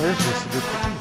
rezil ettin.